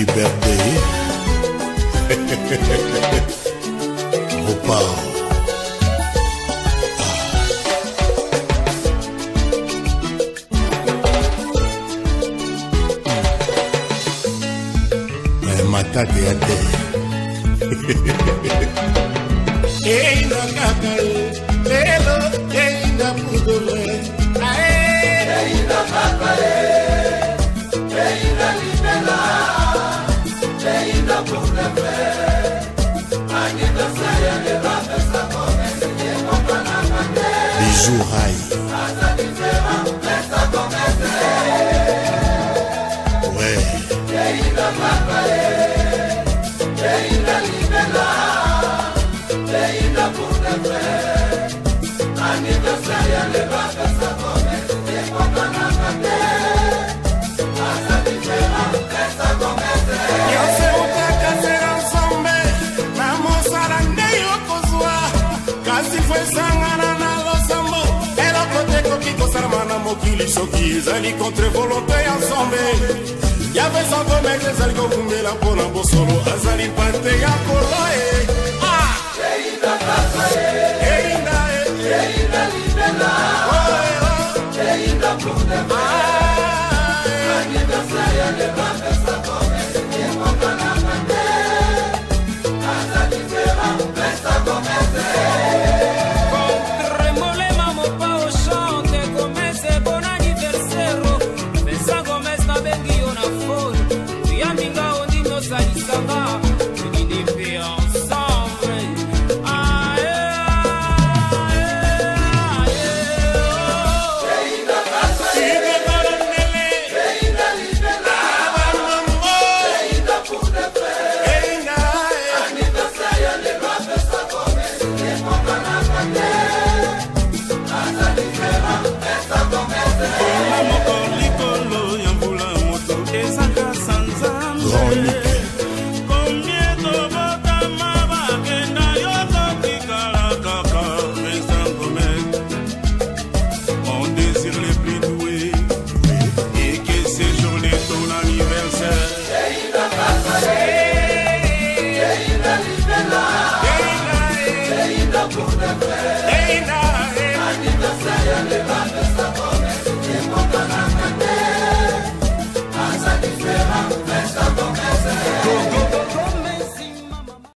happy birthday. Opa. Ah. Matate ate. Ei, no, Bijou Rai. mokili soki ezali contre volonté ya sombe yapesango meke ezali kokumbela mpona bosolo azali mpa